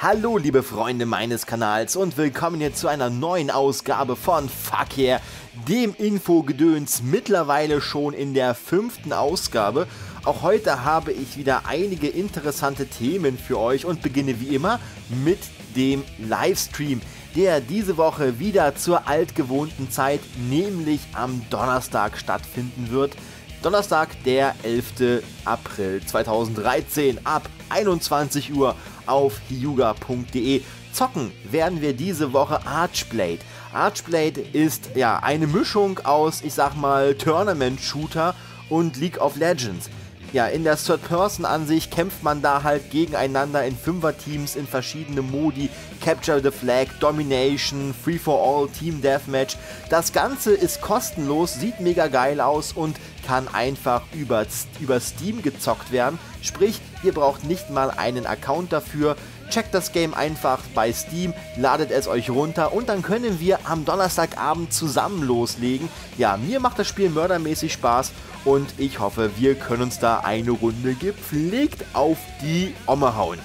Hallo liebe Freunde meines Kanals und willkommen hier zu einer neuen Ausgabe von Fuck Yeah, dem Infogedöns, mittlerweile schon in der fünften Ausgabe. Auch heute habe ich wieder einige interessante Themen für euch und beginne wie immer mit dem Livestream, der diese Woche wieder zur altgewohnten Zeit, nämlich am Donnerstag stattfinden wird. Donnerstag, der 11. April 2013 ab 21 Uhr auf hyuga.de. Zocken werden wir diese Woche Archblade. Archblade ist ja eine Mischung aus, ich sag mal, Tournament-Shooter und League of Legends. Ja, in der Third-Person-Ansicht kämpft man da halt gegeneinander in Fünfer-Teams in verschiedene Modi. Capture the Flag, Domination, Free for All, Team Deathmatch. Das Ganze ist kostenlos, sieht mega geil aus und kann einfach über, über Steam gezockt werden. Sprich, ihr braucht nicht mal einen Account dafür. Checkt das Game einfach bei Steam, ladet es euch runter und dann können wir am Donnerstagabend zusammen loslegen. Ja, mir macht das Spiel mördermäßig Spaß und ich hoffe, wir können uns da eine Runde gepflegt auf die Omme hauen.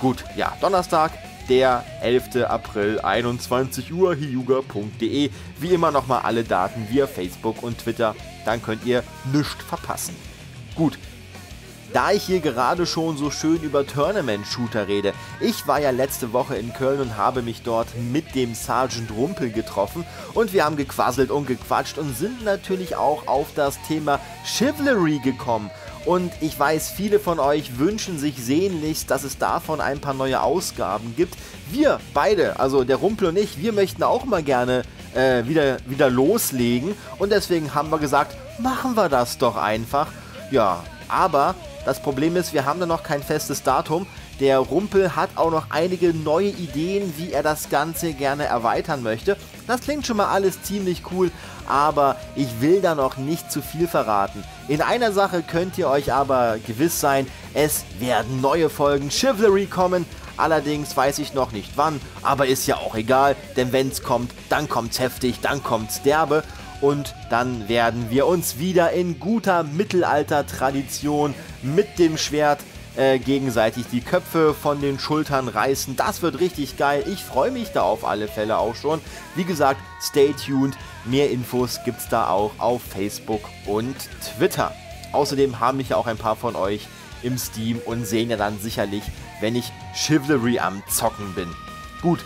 Gut, ja, Donnerstag, der 11. April, 21 Uhr, hiuga.de. Wie immer nochmal alle Daten via Facebook und Twitter, dann könnt ihr nichts verpassen. Gut, da ich hier gerade schon so schön über Tournament-Shooter rede, ich war ja letzte Woche in Köln und habe mich dort mit dem Sergeant Rumpel getroffen und wir haben gequasselt und gequatscht und sind natürlich auch auf das Thema Chivalry gekommen. Und ich weiß, viele von euch wünschen sich sehnlichst, dass es davon ein paar neue Ausgaben gibt. Wir beide, also der Rumpel und ich, wir möchten auch mal gerne äh, wieder, wieder loslegen. Und deswegen haben wir gesagt, machen wir das doch einfach. Ja, aber das Problem ist, wir haben da noch kein festes Datum. Der Rumpel hat auch noch einige neue Ideen, wie er das Ganze gerne erweitern möchte. Das klingt schon mal alles ziemlich cool, aber ich will da noch nicht zu viel verraten. In einer Sache könnt ihr euch aber gewiss sein, es werden neue Folgen Chivalry kommen. Allerdings weiß ich noch nicht wann, aber ist ja auch egal, denn wenn's kommt, dann kommt's heftig, dann kommt's derbe und dann werden wir uns wieder in guter Mittelalter-Tradition mit dem Schwert äh, gegenseitig die Köpfe von den Schultern reißen. Das wird richtig geil. Ich freue mich da auf alle Fälle auch schon. Wie gesagt, stay tuned. Mehr Infos gibt es da auch auf Facebook und Twitter. Außerdem haben mich ja auch ein paar von euch im Steam und sehen ja dann sicherlich, wenn ich Chivalry am Zocken bin. Gut,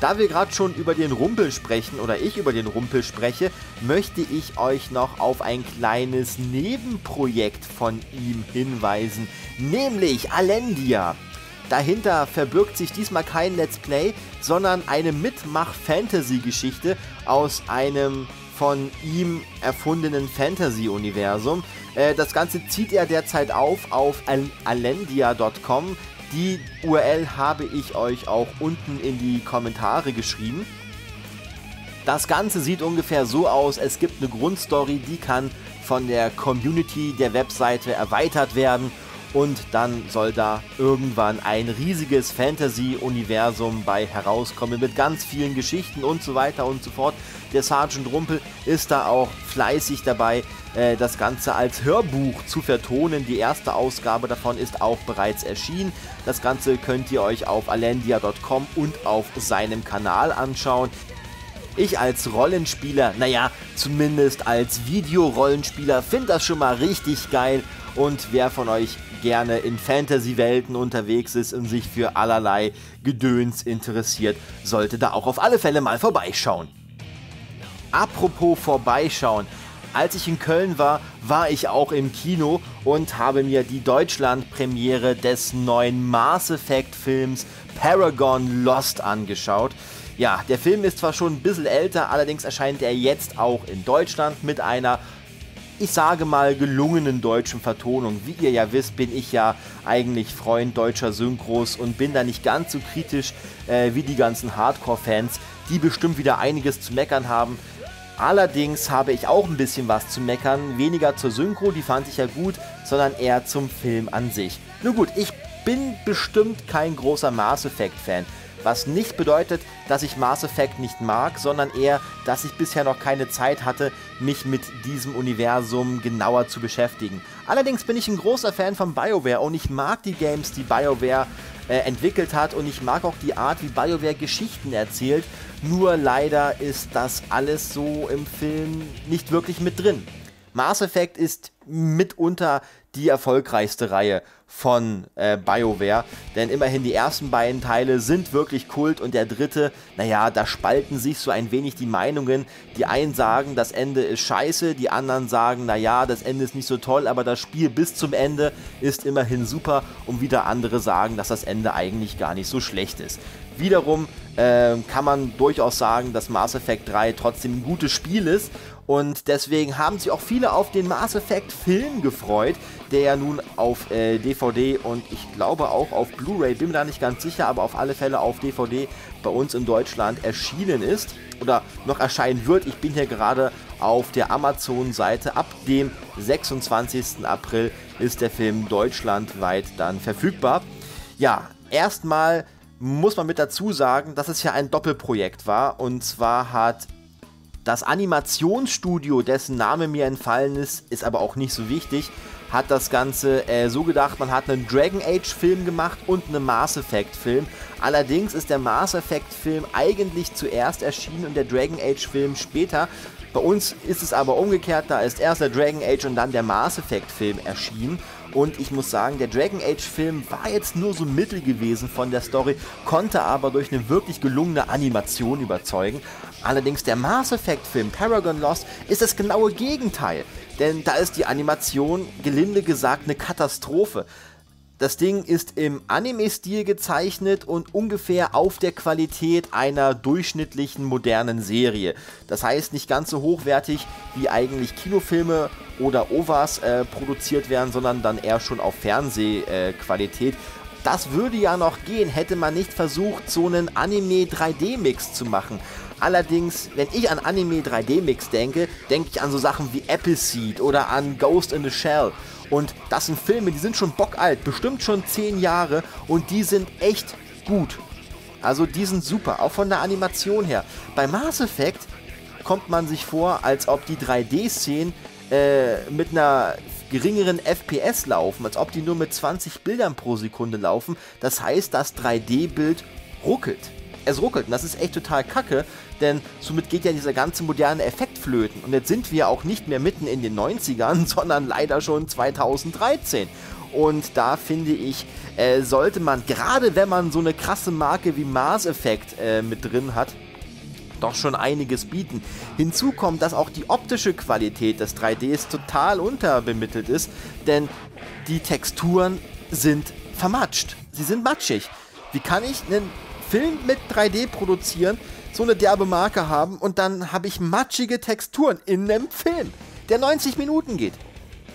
da wir gerade schon über den Rumpel sprechen oder ich über den Rumpel spreche, möchte ich euch noch auf ein kleines Nebenprojekt von ihm hinweisen, nämlich Alendia. Dahinter verbirgt sich diesmal kein Let's Play, sondern eine Mitmach-Fantasy-Geschichte aus einem von ihm erfundenen Fantasy-Universum. Äh, das Ganze zieht er derzeit auf auf alendia.com. Die URL habe ich euch auch unten in die Kommentare geschrieben. Das Ganze sieht ungefähr so aus, es gibt eine Grundstory, die kann von der Community der Webseite erweitert werden und dann soll da irgendwann ein riesiges Fantasy-Universum bei herauskommen mit ganz vielen Geschichten und so weiter und so fort. Der Sergeant Rumpel ist da auch fleißig dabei, äh, das Ganze als Hörbuch zu vertonen. Die erste Ausgabe davon ist auch bereits erschienen. Das Ganze könnt ihr euch auf alendia.com und auf seinem Kanal anschauen. Ich als Rollenspieler, naja, zumindest als Videorollenspieler, finde das schon mal richtig geil. Und wer von euch gerne in Fantasy-Welten unterwegs ist und sich für allerlei Gedöns interessiert, sollte da auch auf alle Fälle mal vorbeischauen. Apropos vorbeischauen. Als ich in Köln war, war ich auch im Kino und habe mir die Deutschland-Premiere des neuen Mass Effect-Films Paragon Lost angeschaut. Ja, der Film ist zwar schon ein bisschen älter, allerdings erscheint er jetzt auch in Deutschland mit einer, ich sage mal, gelungenen deutschen Vertonung. Wie ihr ja wisst, bin ich ja eigentlich Freund deutscher Synchros und bin da nicht ganz so kritisch äh, wie die ganzen Hardcore-Fans, die bestimmt wieder einiges zu meckern haben. Allerdings habe ich auch ein bisschen was zu meckern. Weniger zur Synchro, die fand ich ja gut, sondern eher zum Film an sich. Nun gut, ich bin bestimmt kein großer Mass Effect-Fan. Was nicht bedeutet, dass ich Mass Effect nicht mag, sondern eher, dass ich bisher noch keine Zeit hatte, mich mit diesem Universum genauer zu beschäftigen. Allerdings bin ich ein großer Fan von BioWare und ich mag die Games, die BioWare äh, entwickelt hat und ich mag auch die Art, wie BioWare Geschichten erzählt. Nur leider ist das alles so im Film nicht wirklich mit drin. Mass Effect ist mitunter die erfolgreichste Reihe von äh, BioWare, denn immerhin die ersten beiden Teile sind wirklich Kult und der dritte, naja, da spalten sich so ein wenig die Meinungen. Die einen sagen, das Ende ist scheiße, die anderen sagen, naja, das Ende ist nicht so toll, aber das Spiel bis zum Ende ist immerhin super und wieder andere sagen, dass das Ende eigentlich gar nicht so schlecht ist. Wiederum äh, kann man durchaus sagen, dass Mass Effect 3 trotzdem ein gutes Spiel ist und deswegen haben sich auch viele auf den Mass Effect Film gefreut, der ja nun auf äh, DVD und ich glaube auch auf Blu-ray, bin mir da nicht ganz sicher, aber auf alle Fälle auf DVD bei uns in Deutschland erschienen ist oder noch erscheinen wird. Ich bin hier gerade auf der Amazon-Seite. Ab dem 26. April ist der Film deutschlandweit dann verfügbar. Ja, erstmal muss man mit dazu sagen, dass es ja ein Doppelprojekt war. Und zwar hat das Animationsstudio, dessen Name mir entfallen ist, ist aber auch nicht so wichtig, hat das Ganze äh, so gedacht, man hat einen Dragon Age Film gemacht und einen Mass Effect Film. Allerdings ist der Mass Effect Film eigentlich zuerst erschienen und der Dragon Age Film später. Bei uns ist es aber umgekehrt, da ist erst der Dragon Age und dann der Mass Effect Film erschienen. Und ich muss sagen, der Dragon Age Film war jetzt nur so mittel gewesen von der Story, konnte aber durch eine wirklich gelungene Animation überzeugen. Allerdings der Mass Effect Film Paragon Lost ist das genaue Gegenteil. Denn da ist die Animation, gelinde gesagt, eine Katastrophe. Das Ding ist im Anime-Stil gezeichnet und ungefähr auf der Qualität einer durchschnittlichen modernen Serie. Das heißt nicht ganz so hochwertig wie eigentlich Kinofilme oder OVAs äh, produziert werden, sondern dann eher schon auf Fernsehqualität. Äh, das würde ja noch gehen, hätte man nicht versucht, so einen Anime 3D-Mix zu machen. Allerdings, wenn ich an Anime 3D-Mix denke, denke ich an so Sachen wie Appleseed oder an Ghost in the Shell. Und das sind Filme, die sind schon bockalt, bestimmt schon 10 Jahre und die sind echt gut. Also die sind super, auch von der Animation her. Bei Mass Effect kommt man sich vor, als ob die 3D-Szenen äh, mit einer geringeren FPS laufen, als ob die nur mit 20 Bildern pro Sekunde laufen. Das heißt, das 3D-Bild ruckelt. Es ruckelt und das ist echt total kacke, denn somit geht ja dieser ganze moderne Effekt flöten. Und jetzt sind wir auch nicht mehr mitten in den 90ern, sondern leider schon 2013. Und da finde ich, äh, sollte man, gerade wenn man so eine krasse Marke wie Mars Effect äh, mit drin hat, doch schon einiges bieten. Hinzu kommt, dass auch die optische Qualität des 3Ds total unterbemittelt ist, denn die Texturen sind vermatscht. Sie sind matschig. Wie kann ich einen Film mit 3D produzieren, so eine derbe Marke haben und dann habe ich matschige Texturen in einem Film, der 90 Minuten geht.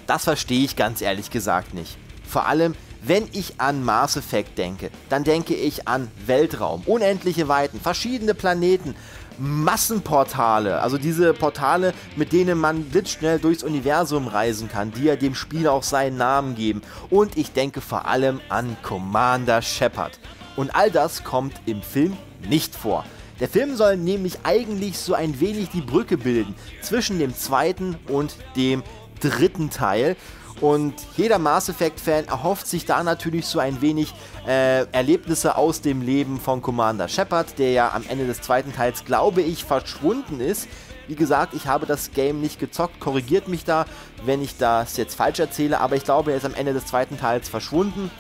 Das verstehe ich ganz ehrlich gesagt nicht. Vor allem, wenn ich an Mass Effect denke, dann denke ich an Weltraum, unendliche Weiten, verschiedene Planeten, Massenportale, also diese Portale, mit denen man blitzschnell durchs Universum reisen kann, die ja dem Spiel auch seinen Namen geben. Und ich denke vor allem an Commander Shepard. Und all das kommt im Film nicht vor. Der Film soll nämlich eigentlich so ein wenig die Brücke bilden zwischen dem zweiten und dem dritten Teil. Und jeder Mass Effect-Fan erhofft sich da natürlich so ein wenig äh, Erlebnisse aus dem Leben von Commander Shepard, der ja am Ende des zweiten Teils, glaube ich, verschwunden ist. Wie gesagt, ich habe das Game nicht gezockt, korrigiert mich da, wenn ich das jetzt falsch erzähle, aber ich glaube, er ist am Ende des zweiten Teils verschwunden.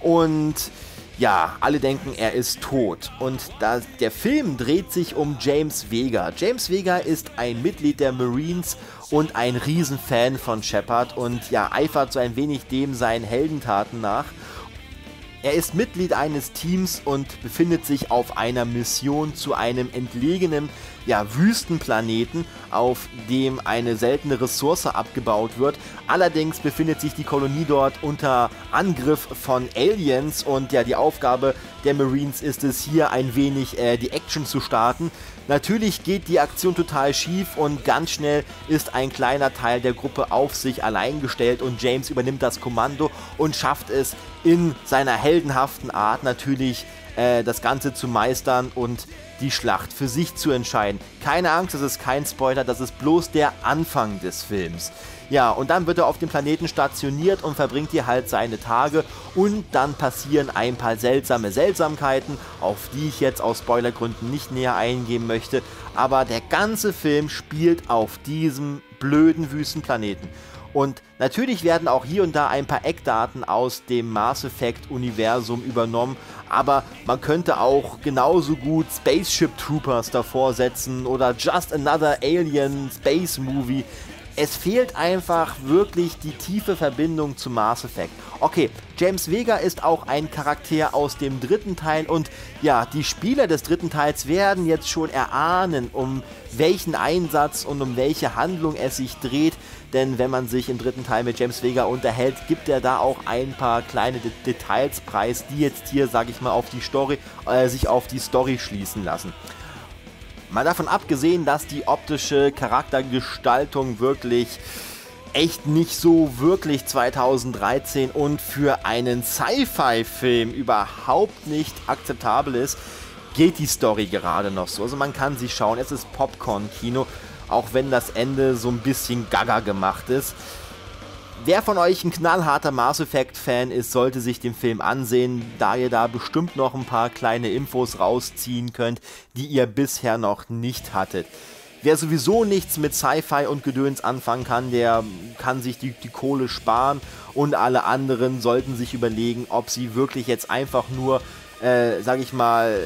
Und ja, alle denken, er ist tot. Und da, der Film dreht sich um James Vega. James Vega ist ein Mitglied der Marines und ein Riesenfan von Shepard und ja, eifert so ein wenig dem seinen Heldentaten nach. Er ist Mitglied eines Teams und befindet sich auf einer Mission zu einem entlegenen ja, Wüstenplaneten, auf dem eine seltene Ressource abgebaut wird. Allerdings befindet sich die Kolonie dort unter Angriff von Aliens und ja, die Aufgabe der Marines ist es hier ein wenig äh, die Action zu starten. Natürlich geht die Aktion total schief und ganz schnell ist ein kleiner Teil der Gruppe auf sich allein gestellt und James übernimmt das Kommando und schafft es in seiner heldenhaften Art natürlich äh, das Ganze zu meistern und die Schlacht für sich zu entscheiden. Keine Angst, das ist kein Spoiler, das ist bloß der Anfang des Films. Ja, und dann wird er auf dem Planeten stationiert und verbringt hier halt seine Tage. Und dann passieren ein paar seltsame Seltsamkeiten, auf die ich jetzt aus Spoilergründen nicht näher eingehen möchte, aber der ganze Film spielt auf diesem blöden Wüstenplaneten. Und natürlich werden auch hier und da ein paar Eckdaten aus dem Mass Effect Universum übernommen, aber man könnte auch genauso gut Spaceship Troopers davor setzen oder Just Another Alien Space Movie es fehlt einfach wirklich die tiefe Verbindung zu Mass Effect. Okay, James Vega ist auch ein Charakter aus dem dritten Teil und ja, die Spieler des dritten Teils werden jetzt schon erahnen, um welchen Einsatz und um welche Handlung es sich dreht, denn wenn man sich im dritten Teil mit James Vega unterhält, gibt er da auch ein paar kleine De Details preis, die jetzt hier, sag ich mal, auf die Story, äh, sich auf die Story schließen lassen. Mal davon abgesehen, dass die optische Charaktergestaltung wirklich echt nicht so wirklich 2013 und für einen Sci-Fi-Film überhaupt nicht akzeptabel ist, geht die Story gerade noch so. Also man kann sie schauen, es ist Popcorn-Kino, auch wenn das Ende so ein bisschen gaga gemacht ist. Wer von euch ein knallharter Mass Effect-Fan ist, sollte sich den Film ansehen, da ihr da bestimmt noch ein paar kleine Infos rausziehen könnt, die ihr bisher noch nicht hattet. Wer sowieso nichts mit Sci-Fi und Gedöns anfangen kann, der kann sich die, die Kohle sparen und alle anderen sollten sich überlegen, ob sie wirklich jetzt einfach nur, äh, sag ich mal,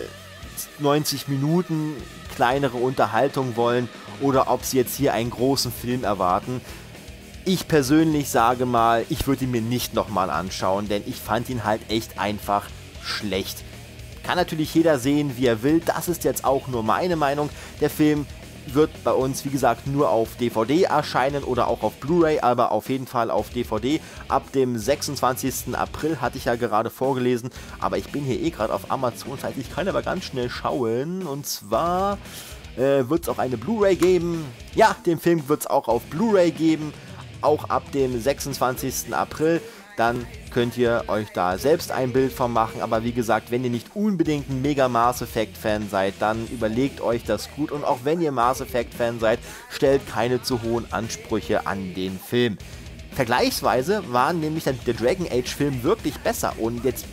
90 Minuten kleinere Unterhaltung wollen oder ob sie jetzt hier einen großen Film erwarten. Ich persönlich sage mal, ich würde ihn mir nicht nochmal anschauen, denn ich fand ihn halt echt einfach schlecht. Kann natürlich jeder sehen, wie er will. Das ist jetzt auch nur meine Meinung. Der Film wird bei uns, wie gesagt, nur auf DVD erscheinen oder auch auf Blu-ray, aber auf jeden Fall auf DVD. Ab dem 26. April hatte ich ja gerade vorgelesen, aber ich bin hier eh gerade auf Amazon, das heißt, ich kann aber ganz schnell schauen. Und zwar äh, wird es auch eine Blu-ray geben. Ja, den Film wird es auch auf Blu-ray geben auch ab dem 26. April. Dann könnt ihr euch da selbst ein Bild von machen. Aber wie gesagt, wenn ihr nicht unbedingt ein mega Mass Effect Fan seid, dann überlegt euch das gut. Und auch wenn ihr Mass Effect Fan seid, stellt keine zu hohen Ansprüche an den Film. Vergleichsweise war nämlich der Dragon Age Film wirklich besser. Und jetzt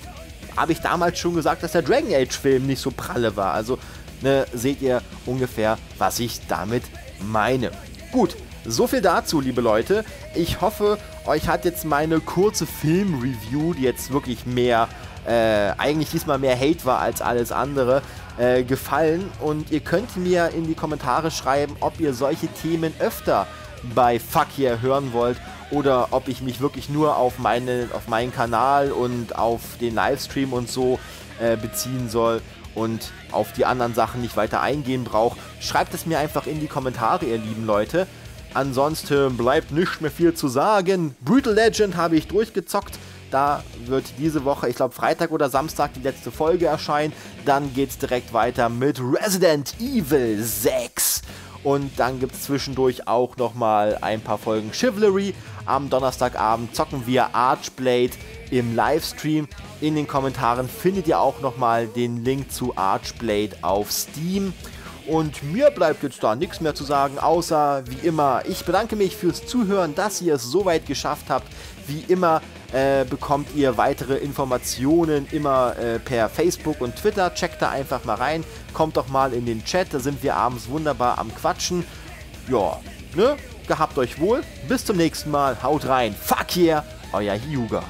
habe ich damals schon gesagt, dass der Dragon Age Film nicht so pralle war. Also ne, seht ihr ungefähr, was ich damit meine. Gut, so viel dazu, liebe Leute. Ich hoffe, euch hat jetzt meine kurze Film-Review, die jetzt wirklich mehr, äh, eigentlich diesmal mehr Hate war als alles andere, äh, gefallen. Und ihr könnt mir in die Kommentare schreiben, ob ihr solche Themen öfter bei Fuck hier hören wollt oder ob ich mich wirklich nur auf, meine, auf meinen Kanal und auf den Livestream und so äh, beziehen soll und auf die anderen Sachen nicht weiter eingehen brauche. Schreibt es mir einfach in die Kommentare, ihr lieben Leute. Ansonsten bleibt nicht mehr viel zu sagen. Brutal Legend habe ich durchgezockt. Da wird diese Woche, ich glaube Freitag oder Samstag, die letzte Folge erscheinen. Dann geht es direkt weiter mit Resident Evil 6. Und dann gibt es zwischendurch auch nochmal ein paar Folgen Chivalry. Am Donnerstagabend zocken wir Archblade im Livestream. In den Kommentaren findet ihr auch nochmal den Link zu Archblade auf Steam. Und mir bleibt jetzt da nichts mehr zu sagen, außer wie immer, ich bedanke mich fürs Zuhören, dass ihr es so weit geschafft habt. Wie immer äh, bekommt ihr weitere Informationen immer äh, per Facebook und Twitter. Checkt da einfach mal rein. Kommt doch mal in den Chat, da sind wir abends wunderbar am Quatschen. Ja, ne? Gehabt euch wohl. Bis zum nächsten Mal. Haut rein. Fuck yeah, euer Hyuga.